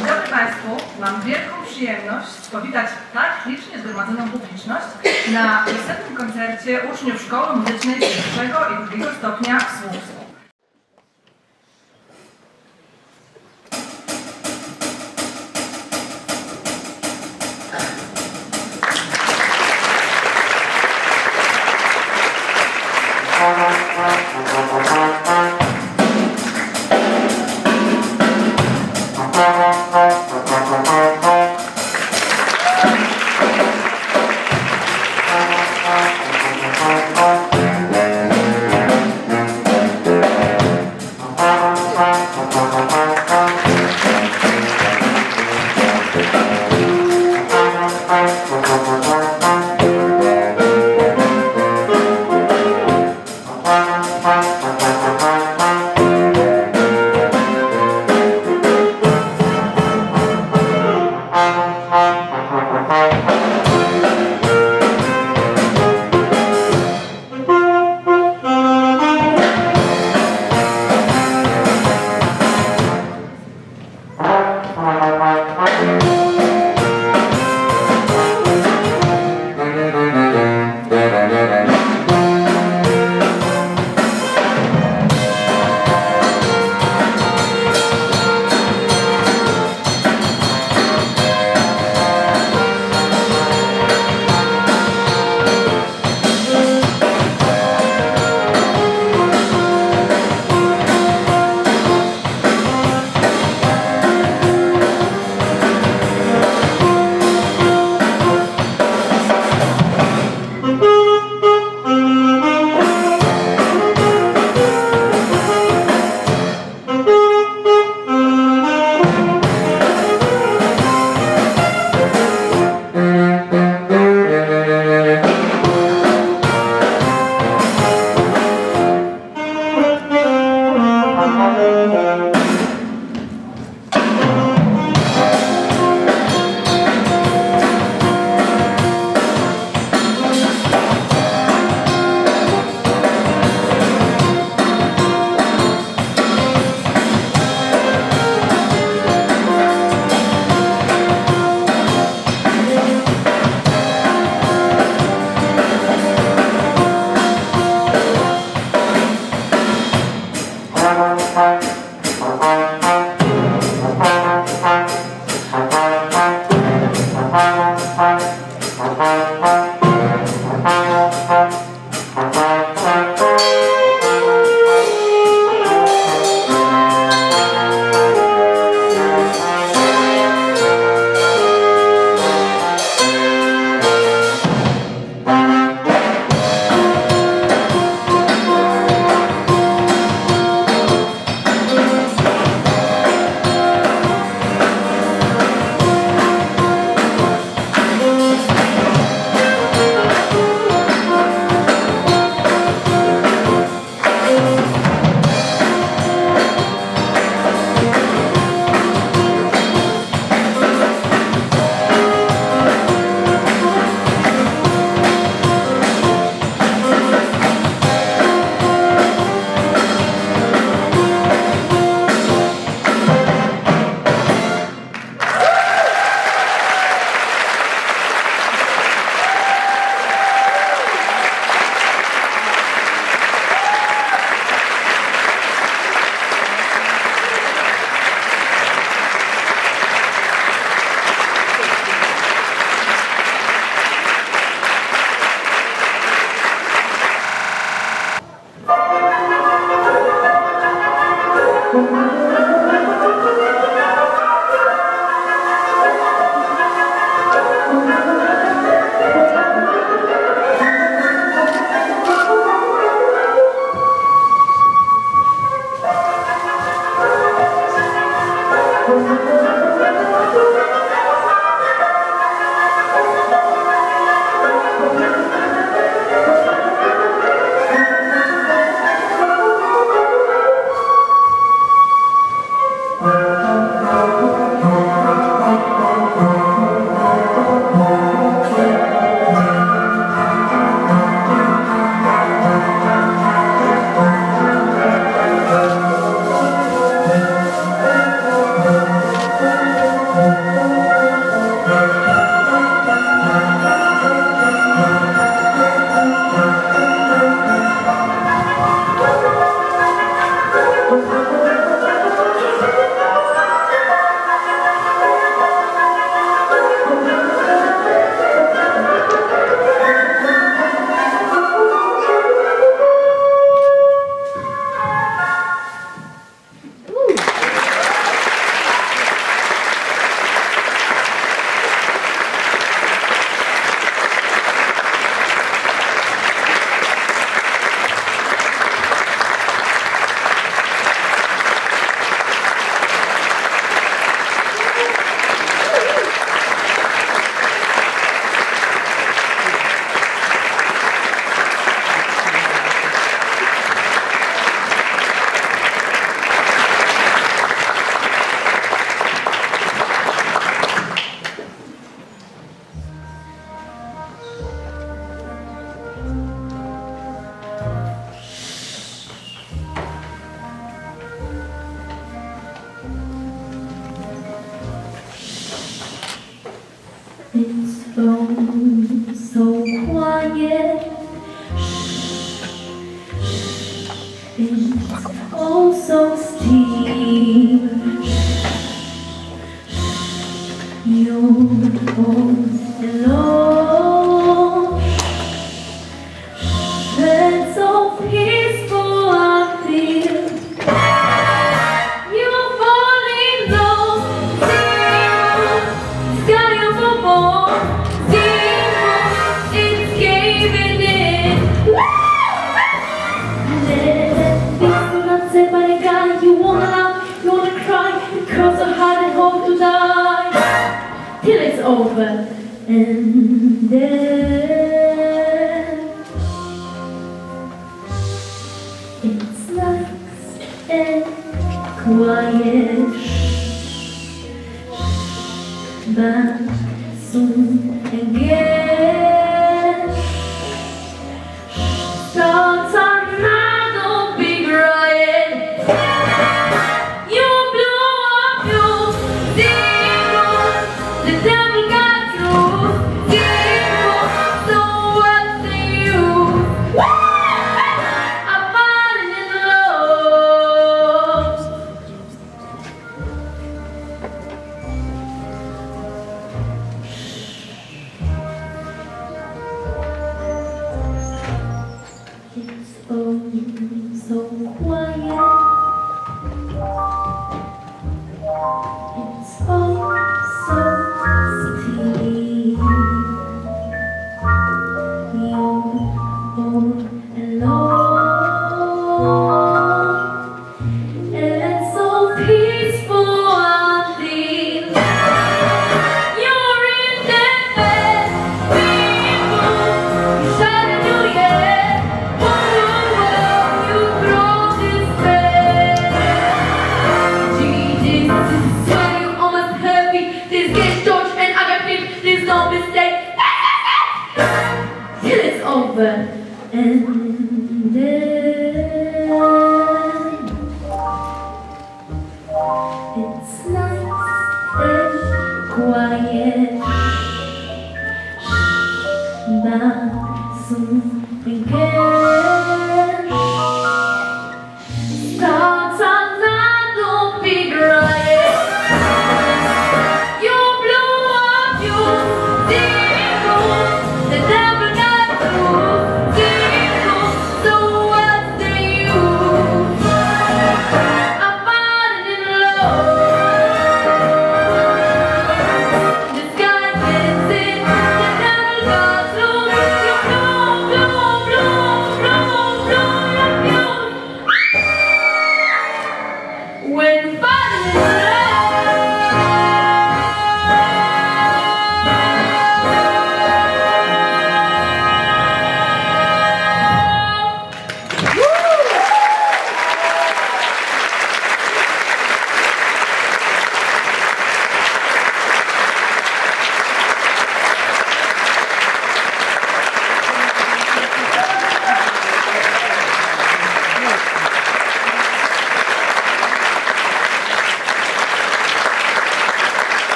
Dzień dobry Państwu. Mam wielką przyjemność powitać tak licznie zgromadzoną publiczność na wiosennym koncercie uczniów Szkoły Muzycznej pierwszego i drugiego stopnia w Słupsku.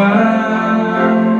found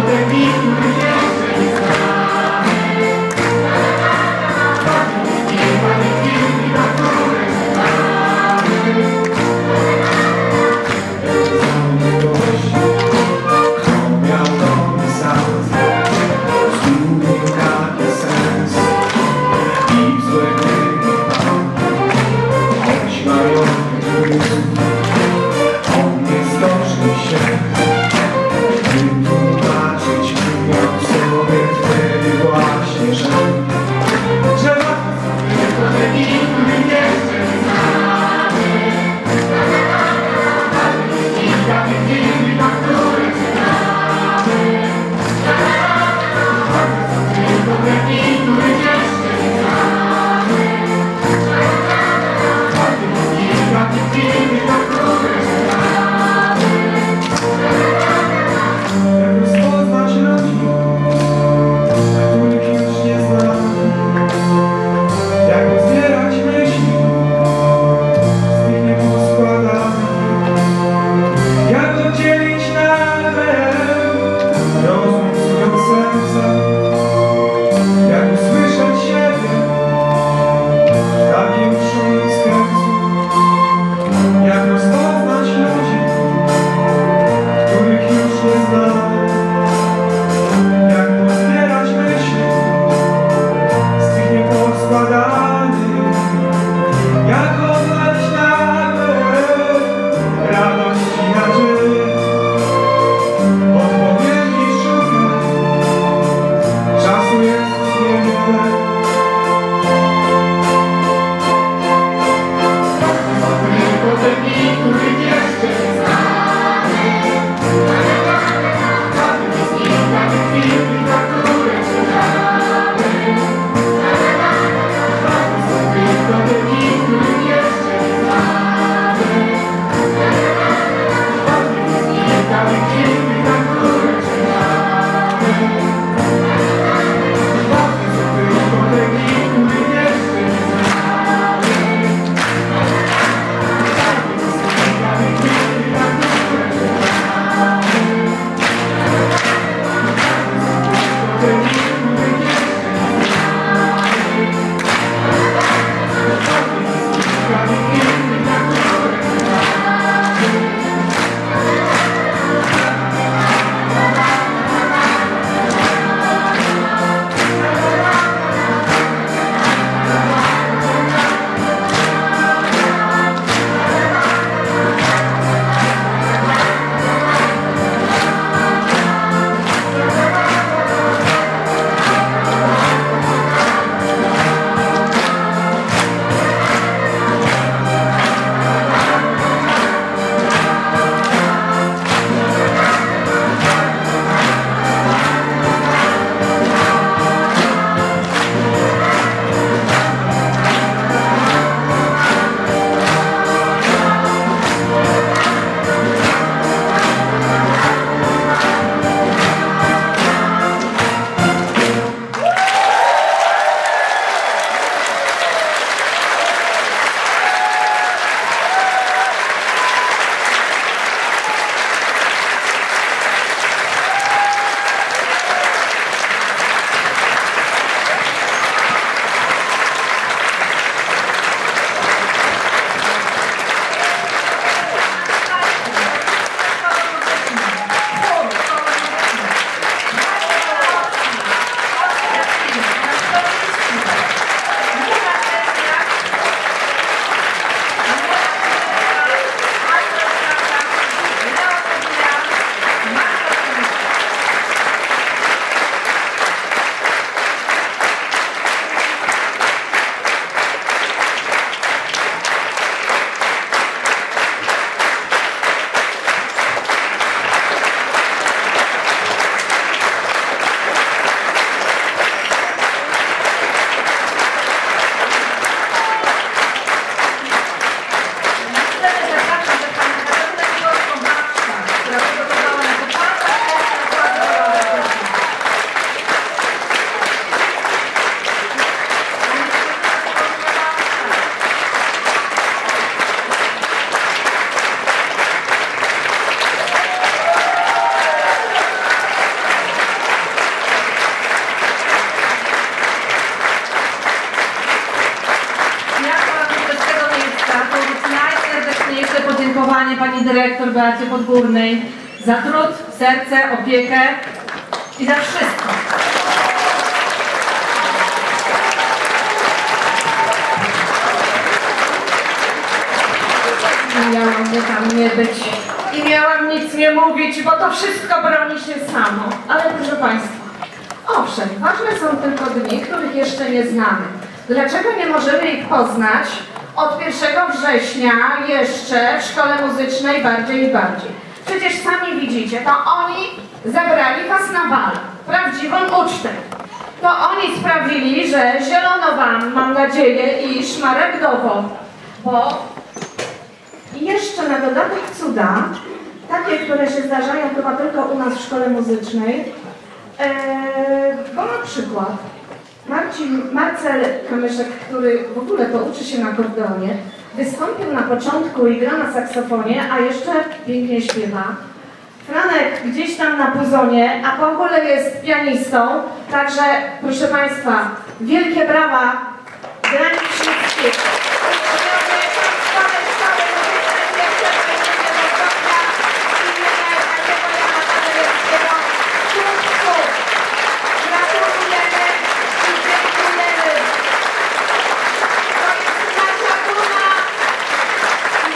underneath Podgórnej za trud, serce, opiekę i za wszystko. Miałam nie tam nie być i miałam nic nie mówić, bo to wszystko broni się samo. Ale proszę Państwa, owszem, ważne są tylko dni, których jeszcze nie znamy. Dlaczego nie możemy ich poznać od 1 września jeszcze w szkole muzycznej bardziej i bardziej? Przecież sami widzicie, to oni zabrali Was na bal, prawdziwą ucztę. To oni sprawili, że zielono Wam, mam nadzieję, i szmaragdowo, bo jeszcze na dodatek cuda, takie, które się zdarzają chyba tylko u nas w szkole muzycznej, e, bo na przykład Marcin, Marcel Kamyszek, który w ogóle to uczy się na akordeonie, wystąpił na początku i gra na saksofonie, a jeszcze pięknie śpiewa. Franek gdzieś tam na puzonie, a w ogóle jest pianistą, także proszę Państwa, wielkie brawa Granicznickiej. Uczniowie Szkoły Szkoły Muzycznej pierwszego i drugiego stopnia imienia Ignacego Jana Paderewskiego. Krótko. Gratulujemy i dziękujemy. To jest nasza duma,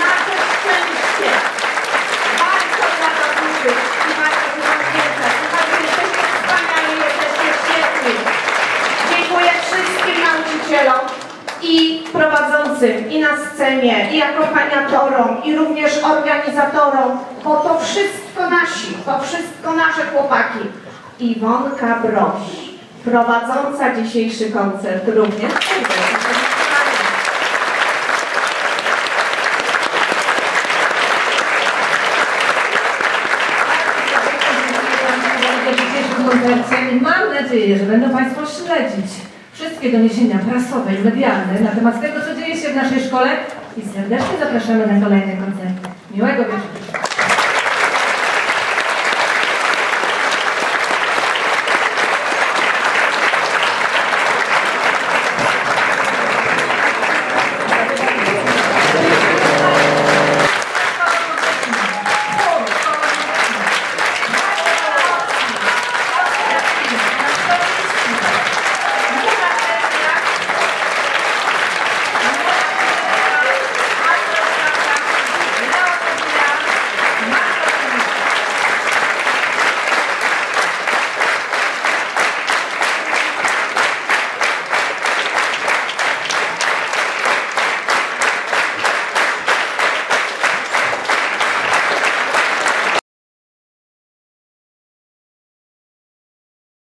nasze szczęście. Bardzo na to liczyć i bardzo dużo wiedza. Słuchajcie, jesteście wspaniali, jesteście świetni. Dziękuję wszystkim nauczycielom i prowadzącym, i na scenie, i akompaniatorom, i również organizatorom, bo to wszystko nasi, to wszystko nasze chłopaki. Iwonka Brosz, prowadząca dzisiejszy koncert również. Mam nadzieję, że będą Państwo śledzić wszystkie doniesienia prasowe i medialne na temat tego, co dzieje się w naszej szkole i serdecznie zapraszamy na kolejne koncerty. Miłego wieczoru.